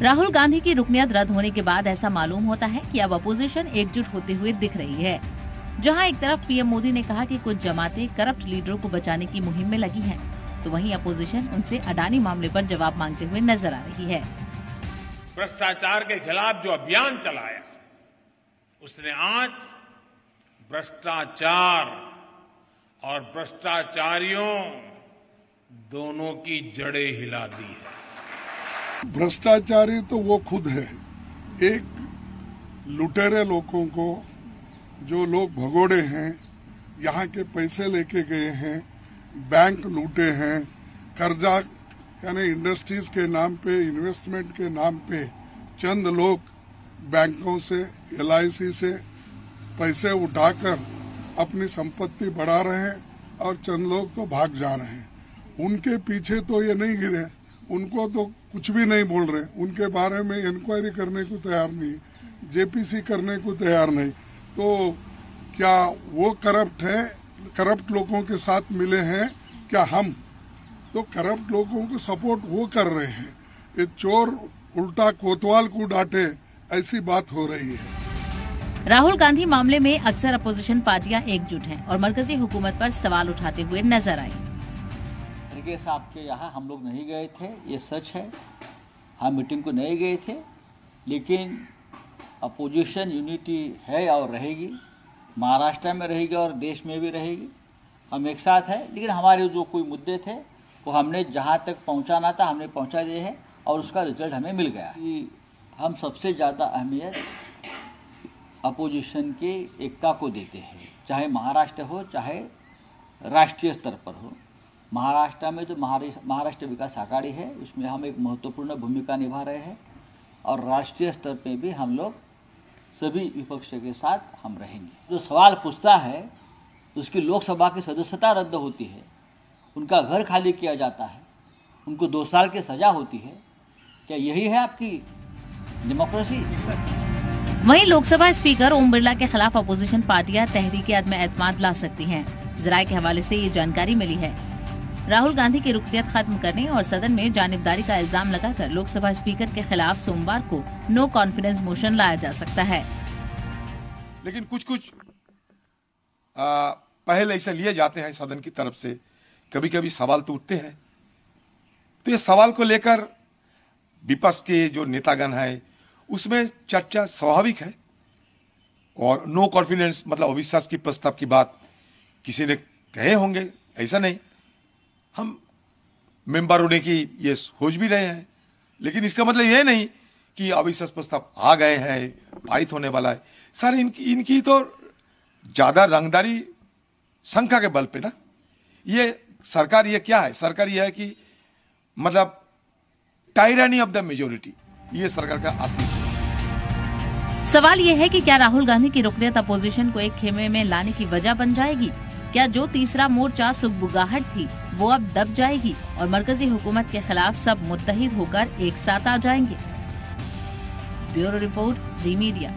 राहुल गांधी की रुकनियत रद्द होने के बाद ऐसा मालूम होता है कि अब अपोजिशन एकजुट होते हुए दिख रही है। जहाँ एक तरफ़ पीएम मोदी ने कहा कि कुछ जमातें करप्ट लीडरों को बचाने की मुहिम में लगी हैं, तो वहीं अपोजिशन उनसे अडानी मामले पर जवाब मांगते हुए नज़र आ रही है। भ्रष्टाचार के खिलाफ जो अभियान चलाया उसने आज भ्रष्टाचार और भ्रष्टाचारियों दोनों की जड़ें हिला दी है। भ्रष्टाचारी तो वो खुद है। एक लुटेरे लोगों को जो लोग भगोड़े हैं, यहाँ के पैसे लेके गए हैं, बैंक लूटे हैं, कर्जा, यानी इंडस्ट्रीज़ के नाम पे, इन्वेस्टमेंट के नाम पे चंद लोग बैंकों से एलआईसी से पैसे उठाकर अपनी संपत्ति बढ़ा रहे हैं और चंद लोग तो भाग जा रहे हैं। उनके पीछे तो ये नहीं गिरे। उनको तो कुछ भी नहीं बोल रहे। उनके बारे में इंक्वायरी करने को तैयार नहीं। जेपीसी करने को तैयार नहीं। तो क्या वो करप्ट है? करप्ट लोगों के साथ मिले हैं? क्या हम? तो करप्ट लोगों को सपोर्ट वो कर रहे हैं। ये चोर उल्टा कोतवाल को डांटे, ऐसी बात हो रही है। राहुल गांधी मामले में अक्सर अपोजिशन पार्टियाँ एकजुट हैं और मरकजी हुकूमत पर सवाल उठाते हुए नज़र आई। खड़गे साहब के यहाँ हम लोग नहीं गए थे, ये सच है। हम मीटिंग को नहीं गए थे, लेकिन अपोजिशन यूनिटी है और रहेगी। महाराष्ट्र में रहेगी और देश में भी रहेगी। हम एक साथ हैं, लेकिन हमारे जो कोई मुद्दे थे, वो हमने जहाँ तक पहुँचाना था, हमने पहुँचा दिए हैं और उसका रिज़ल्ट हमें मिल गया कि हम सबसे ज़्यादा अहमियत अपोजिशन की एकता को देते हैं, चाहे महाराष्ट्र हो, चाहे राष्ट्रीय स्तर पर हो। महाराष्ट्र में जो महाराष्ट्र विकास आघाड़ी है, उसमें हम एक महत्वपूर्ण भूमिका निभा रहे हैं और राष्ट्रीय स्तर पे भी हम लोग सभी विपक्ष के साथ हम रहेंगे। जो सवाल पूछता है, उसकी लोकसभा की सदस्यता रद्द होती है, उनका घर खाली किया जाता है, उनको दो साल की सजा होती है, क्या यही है आपकी डेमोक्रेसी? वहीं लोकसभा स्पीकर ओम बिरला के खिलाफ अपोजिशन पार्टियाँ तहरीक अदम एतमाद ला सकती हैं। जराये के हवाले से ये जानकारी मिली है। राहुल गांधी की रुकनीत खत्म करने और सदन में जानबदारी का इल्ज़ाम लगाकर लोकसभा स्पीकर के खिलाफ सोमवार को नो कॉन्फिडेंस मोशन लाया जा सकता है। लेकिन कुछ कुछ आ, पहल ऐसे लिए जाते हैं सदन की तरफ़ से। कभी कभी सवाल तो उठते हैं। तो ये सवाल को लेकर विपक्ष के जो नेतागण है उसमें चर्चा स्वाभाविक है। और नो कॉन्फिडेंस मतलब अविश्वास की प्रस्ताव की बात किसी ने कहे होंगे ऐसा नहीं। हम मेंबर होने की ये सोच भी रहे हैं। लेकिन इसका मतलब ये नहीं कि अविश्वास प्रस्ताव आ गए हैं, पारित होने वाला है। सर इनकी इनकी तो ज़्यादा रंगदारी संख्या के बल पे ना। ये सरकार ये क्या है? सरकार ये है कि मतलब टायरानी ऑफ़ द मेजोरिटी ये सरकार का असली सवाल ये है कि क्या राहुल गांधी की रुकनीत अपोजिशन को एक खेमे में लाने की वजह बन जाएगी? क्या जो तीसरा मोर्चा सुखबुगाहट थी, वो अब दब जाएगी और मरकजी हुकूमत के खिलाफ सब मुतहिद होकर एक साथ आ जाएँगे। Bureau report, Zee media.